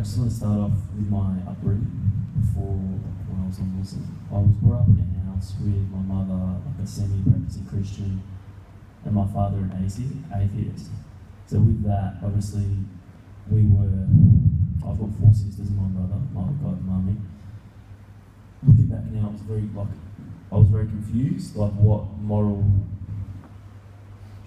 I just want to start off with my upbringing before when I was a Muslim. I was brought up in a house with my mother, like a semi-practicing Christian, and my father an athe- atheist. So with that, obviously, we were. I've got four sisters and my brother, my god mummy. Looking back now, it was very like I was very confused. Like, what moral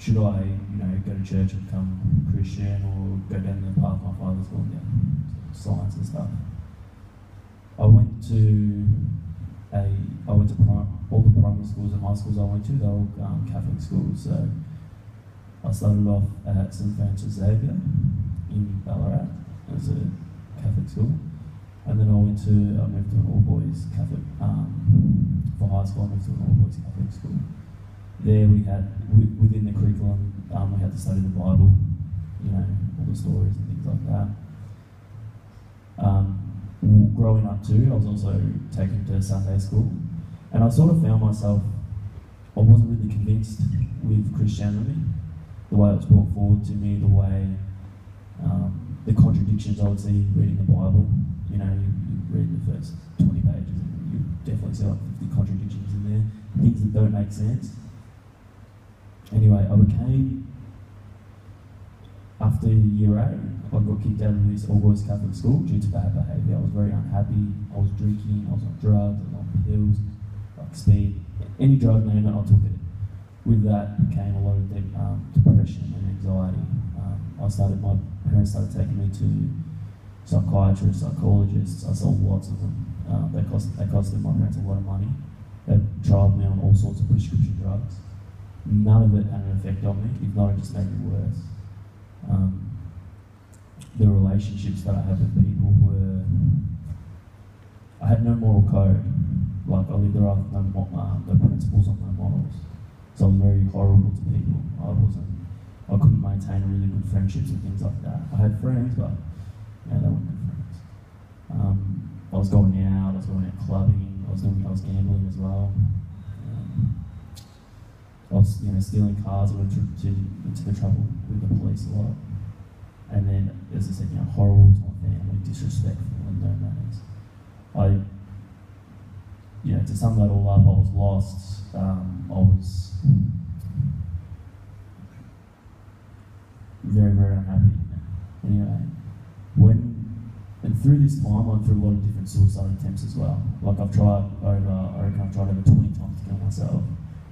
should I, you know, go to church and become Christian or go down the path my father's gone down, science and stuff. I went to a, I went to prim, all the primary schools and high schools I went to, they were all um, Catholic schools. So I started off at St Francis Xavier in Ballarat as a Catholic school. And then I went to, I moved to an all boys Catholic, um, for high school, I moved to an all boys Catholic school. There we had, within the curriculum, um, we had to study the Bible, you know, all the stories and things like that. Um, growing up too, I was also taken to Sunday school. And I sort of found myself, I wasn't really convinced with Christianity, the way it was brought forward to me, the way, um, the contradictions I would see reading the Bible. You know, you, you read the first 20 pages and you definitely see like 50 contradictions in there, things that don't make sense. Anyway, I became, after year eight, I got kicked out of this all boys Catholic school due to bad behaviour. I was very unhappy, I was drinking, I was on drugs, I was on pills, like speed, any drug name it, I took it. With that came a lot of de- um, depression and anxiety. Um, I started, my parents started taking me to psychiatrists, psychologists. I saw lots of them. Um, they cost they costed my parents a lot of money. They trialed me on all sorts of prescription drugs. None of it had an effect on me. If not, it just made me worse. Um, the relationships that I had with people were. I had no moral code. Like I lived there off no, no principles or no morals. So I was very horrible to people. I wasn't. I couldn't maintain really good friendships and things like that. I had friends, but yeah, they weren't good friends. Um, I was going out. I was going out clubbing. I was doing. I was gambling as well. Was, you know, stealing cars. I went to, to, into the trouble with the police a lot. And then, as I said, you know, horrible to my family, disrespectful and no manners. I, you know, to sum that all up, I was lost. Um, I was very, very unhappy. Anyway, when and through this time, I went through a lot of different suicide attempts as well. Like I've tried over, I reckon I've tried over 20 times to kill myself.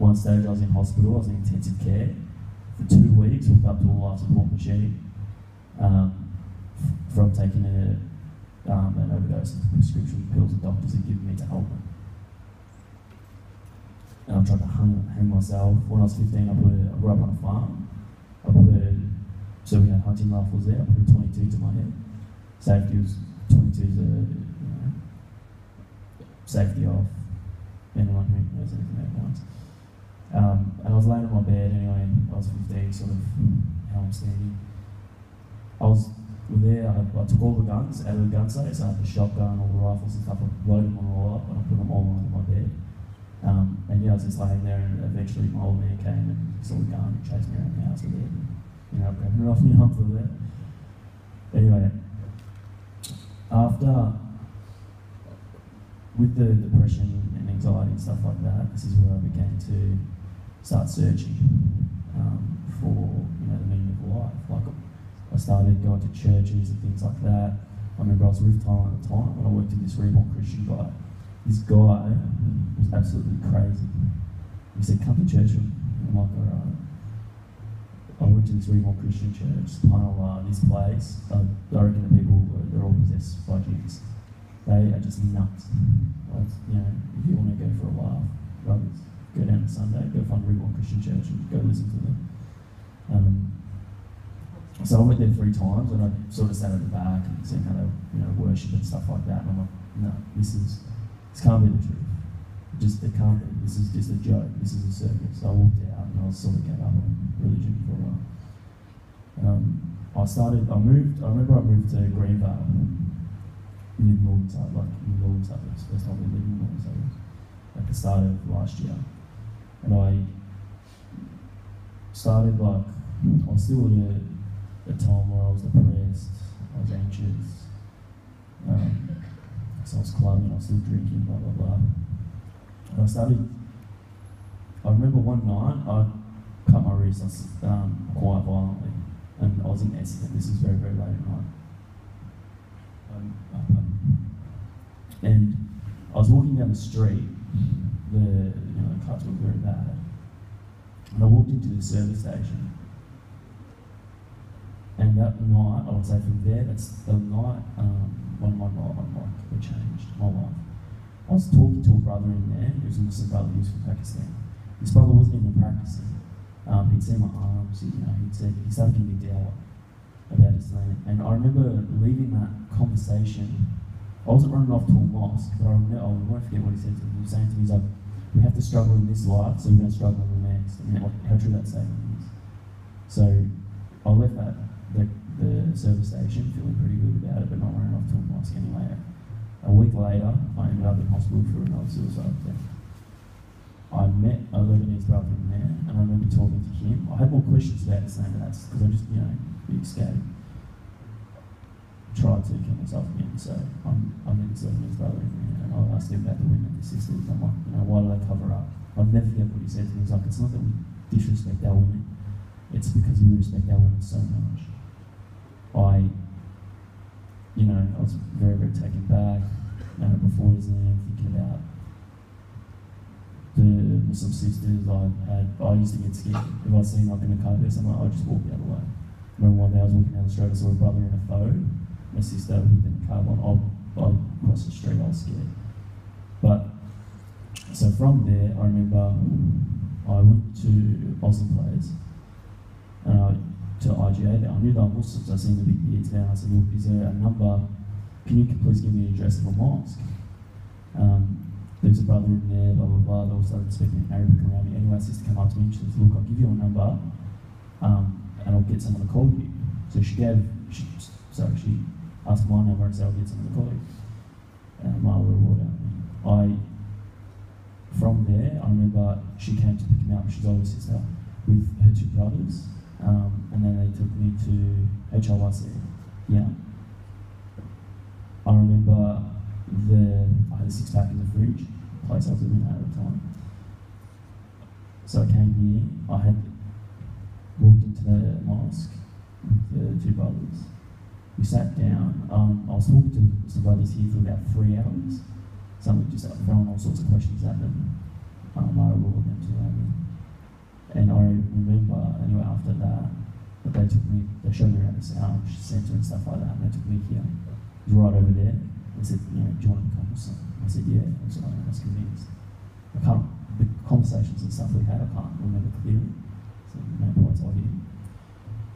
One stage I was in hospital, I was in intensive care for two weeks, hooked up to a life support machine um, from taking a, um, an overdose of prescription pills that doctors had given me to help me. And I tried to hang, hang myself. When I was 15, I, put a, I grew up on a farm. I put a, so we had hunting rifles there, I put a 22 to my head. Safety was 22 is a, you know, safety off. Anyone who knows anything about guns. Um, and I was laying on my bed anyway, I was 15, sort of how I'm standing. I was there, I, I took all the guns out of the gun safe, so I had the shotgun, all the rifles and stuff, I loaded them all up and I put them all onto my bed. Um, and yeah, I was just laying there and eventually my old man came and saw the gun and chased me around the house with it. And, you know, grabbing it off me after that. Anyway, after, with the depression and anxiety and stuff like that, this is where I began to start searching um, for you know the meaning of life. Like I started going to churches and things like that. I remember I was with Tyler at the time when I worked in this Reborn Christian guy. This guy was absolutely crazy. He said, "Come to church." I'm like, "All right." I went to this Reborn Christian church, subhanAllah, this place. I, I reckon the people they're all possessed by jinns. They are just nuts. Like, you know, if you want to go for a laugh, brothers, go down to Sunday, go find Reborn Christian Church and go listen to them. Um, so I went there three times and I sort of sat at the back and seen how they, you know, worship and stuff like that. And I'm like, no, this is, this can't be the truth. Just, it can't be. This is just a joke. This is a circus. So I walked out and I was sort of gave up on religion for a while. Um, I started, I moved, I remember I moved to Greenvale, mid northern side, like in the northern suburbs, first time we lived in the northern suburbs, at the start of last year. And I started like, I was still at a, a time where I was depressed, I was anxious, because I was clubbing, I was still drinking, blah blah blah. And I started. I remember one night I cut my wrist um, quite violently, and I was in Essendon. This was very very late at night. Um, um, and I was walking down the street. The you know cuts were very bad, and I walked into the service station. And that night, I would say from there, that's the night um, when my life, my life changed, my life. I was talking to a brother in there, he was a Muslim brother, he was from Pakistan. His brother wasn't even practicing. Um, he'd seen my arms, you know, he'd said, he started giving me doubt about Islam. And I remember leaving that conversation, I wasn't running off to a mosque, but I remember, I won't forget what he said to me. He was saying to me, he's like, we have to struggle in this life, so we're going to struggle in the next. And how, how true that statement is. So I left that the, the service station feeling pretty good about it, but not running off to a mosque anyway. A week later, I ended up in hospital for another suicide attempt. I met a Lebanese brother in there, and I remember talking to him. I had more questions about the same that's because I'm just, you know, big scared. Tried to kill myself again, so I'm, I met this Lebanese brother in there, and I asked him about the women, the sisters. I'm like, you know, why do they cover up? I'll never forget what he said to me. He's like, it's not that we disrespect our women, it's because we respect our women so much. I, you know, I was very, very taken back. You know, before Islam, thinking about the Muslim sisters I had. I used to get scared if I seen like in a car, I'm like, I'd just walk the other way. Remember one day I was walking down the street, I saw a brother in a photo, my sister with in a car one. I crossed the street, I was scared. But so from there, I remember I went to Austin Place and I to IGA there. I knew they were Muslims. I seen the big beards there. I said, look, is there a number? Can you please give me the address of a mosque? Um, there's a brother in there, blah, blah, blah. They all started speaking Arabic around me. Anyway, sister came up to me and she said, look, I'll give you a number um, and I'll get someone to call you. So she gave, she, sorry, she said, I'll get someone to call you. And my reward I, from there, I remember she came to pick me up, she's older sister, with her two brothers. Um, and then they took me to HIYC. Yeah. I remember the I had a six pack in the fridge, place I was living at at the time. So I came here. I had walked into the mosque with the two brothers. We sat down. Um, I was talking to some brothers here for about three hours. Some just throwing all sorts of questions at them. Um, I ruled them to them. And I remember, anyway, after that, that they took me, they showed me around the um, centre and stuff like that, and they took me here. It was right over there. They said, you know, to become Muslim? I said, yeah. I was, like, I was convinced. I can't, the conversations and stuff we had, I can't remember clearly. So no points of.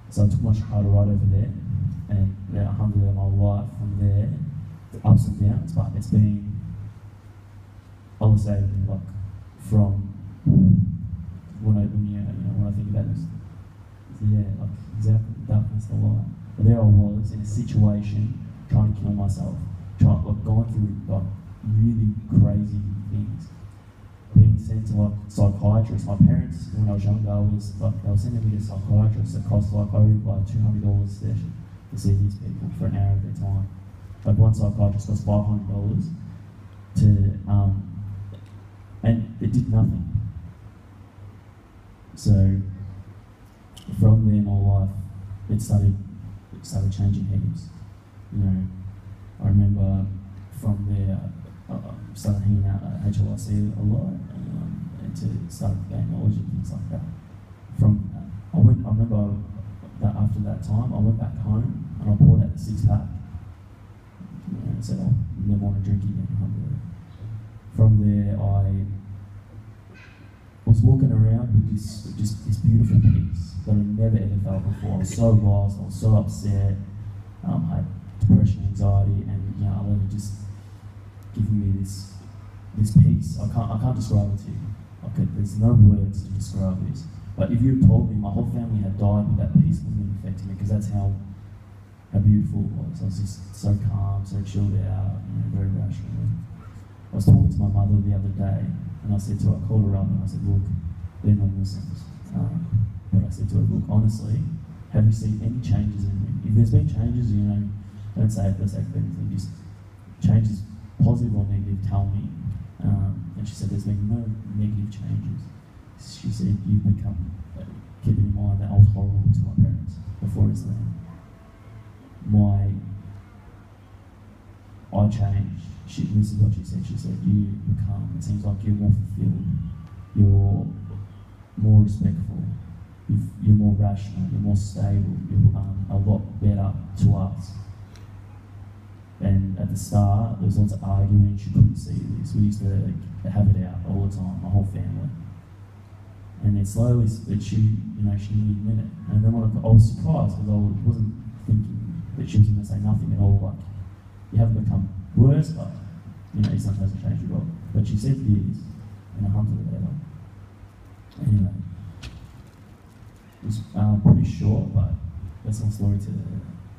So I took my shahada right over there, and yeah, alhamdulillah, my life from there, ups and downs, but it's been, I would say, like, from when I when you, know, when I think about this. So yeah, like exactly darkness to light. But there I was in a situation trying to kill myself, trying like going through like really crazy things. Being sent to like psychiatrists. My parents, when I was younger, was like they were sending me to psychiatrists cost like over like two hundred dollars a session see these people for an hour of their time. Like one psychiatrist cost five hundred dollars to um, and it did nothing. So from there, my life it started it started changing heaps. You know, I remember from there I uh, started hanging out at HIYC a lot um, and to start gain knowledge and things like that. From I went, I remember that after that time, I went back home and I poured out the six pack. And said I never want to drink again. From there, I I was walking around with this just this beautiful peace that I never ever felt before. I was so lost, I was so upset, um, I had depression, anxiety, and you know, Allah just giving me this this peace. I can't I can't describe it to you. Okay, there's no words to describe this. But if you told me my whole family had died, but that peace wouldn't have affected me because that's how how beautiful it was. I was just so calm, so chilled out, you know, very rational. I was talking to my mother the other day, and I said to her, I called her up and I said, look, they're not Muslims. Um, but I said to her, look, honestly, have you seen any changes in me? If there's been changes, you know, don't say it for the sake of anything, just changes positive or negative, tell me. Um, and she said, there's been no negative changes. She said, you've become, uh, keeping in mind that I was horrible to my parents before Islam. My, I changed. She, this is what she said. She said, you become, it seems like you're more fulfilled. You're more respectful. You're more rational. You're more stable. You're um, a lot better to us. And at the start, there was lots of arguing. She couldn't see this. We used to have it out all the time, my whole family. And then slowly, but she, you know, she knew a minute. And then I was surprised because I wasn't thinking they're choosing to say nothing at all. but you haven't become worse, but you know, Islam doesn't change the world. But she said this, and alhamdulillah. Anyway, it's um, pretty short, but that's not story to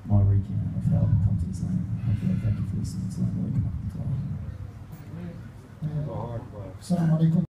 my recount of how I come to Islam. Hopefully, thank you for listening. Assalamu alaikum. Assalamu alaikum.